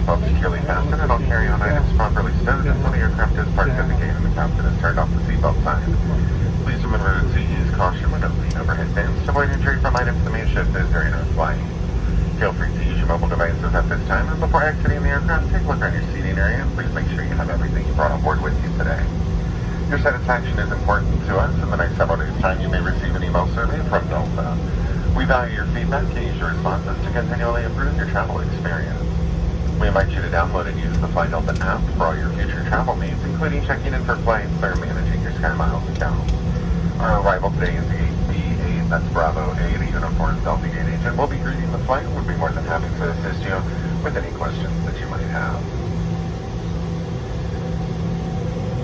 seatbelt securely fastened and all carry-on items properly stowed until the aircraft is parked at the gate and the captain has turned off the seatbelt sign. Please remember to use caution when opening overhead bins to avoid injury from items that may shift as during our flight. Feel free to use your mobile devices at this time, and before exiting the aircraft, take a look around your seating area and please make sure you have everything you brought on board with you today. Your satisfaction is important to us. In the next several days' time, you may receive an email survey from Delta. We value your feedback and use your responses to continually improve your travel experience. We invite you to download and use the Fly Delta app for all your future travel needs, including checking in for flights or managing your SkyMiles account. Our arrival today is Gate B8, that's Bravo 8, a uniformed Delta Gate agent. We'll be greeting the flight and would be more than happy to assist you with any questions that you might have.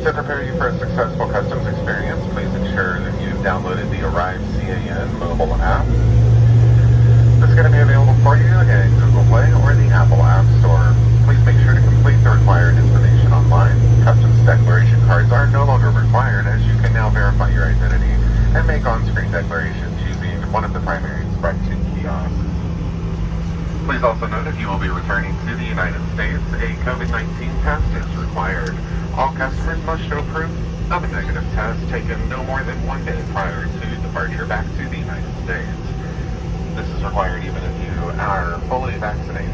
To prepare you for a successful customs experience, please ensure that you've downloaded the Arrive CAN mobile app. It's going to be available for you in Google Play or the Apple App Store. Please make sure to complete the required information online. Customs declaration cards are no longer required as you can now verify your identity and make on-screen declarations using one of the primary Please also note if you will be returning to the United States, a COVID-19 test is required. All customers must show proof of a negative test taken no more than one day prior to departure back to the United States. This is required even if you are fully vaccinated.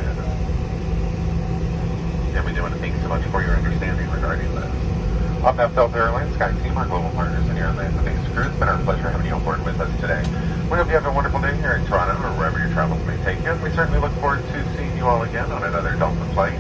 And we do want to thank you so much for your understanding regarding this. That Delta Airlines SkyTeam, our global partners in your Atlanta-based crew, it's been our pleasure having you on board with us today. We hope you have a wonderful day here in Toronto or wherever your travels may take you. We certainly look forward to seeing you all again on another Delta flight